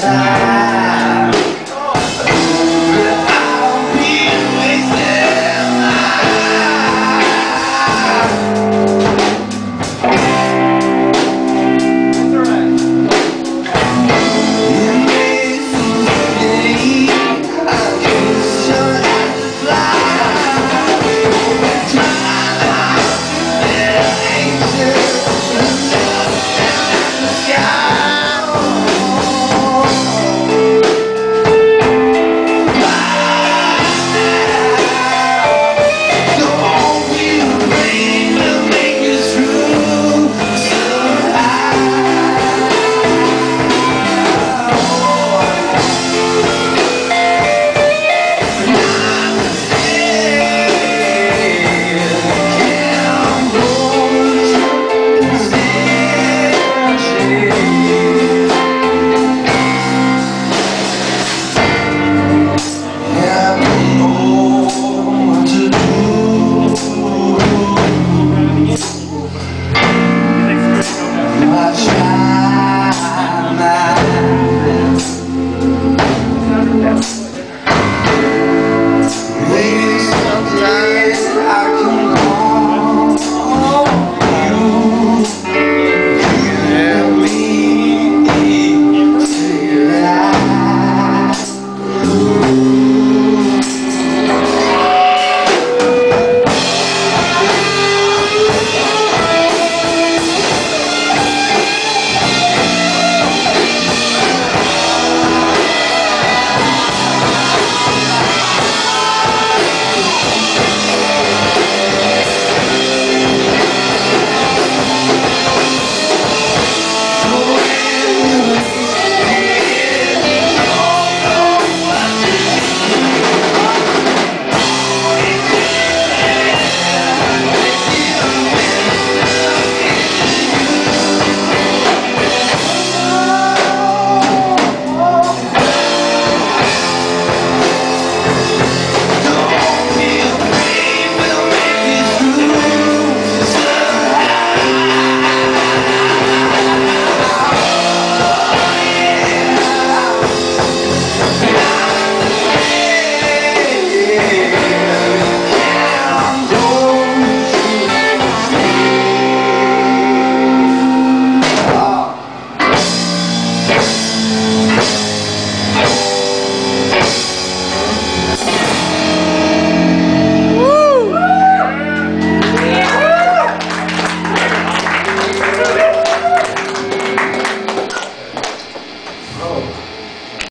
time.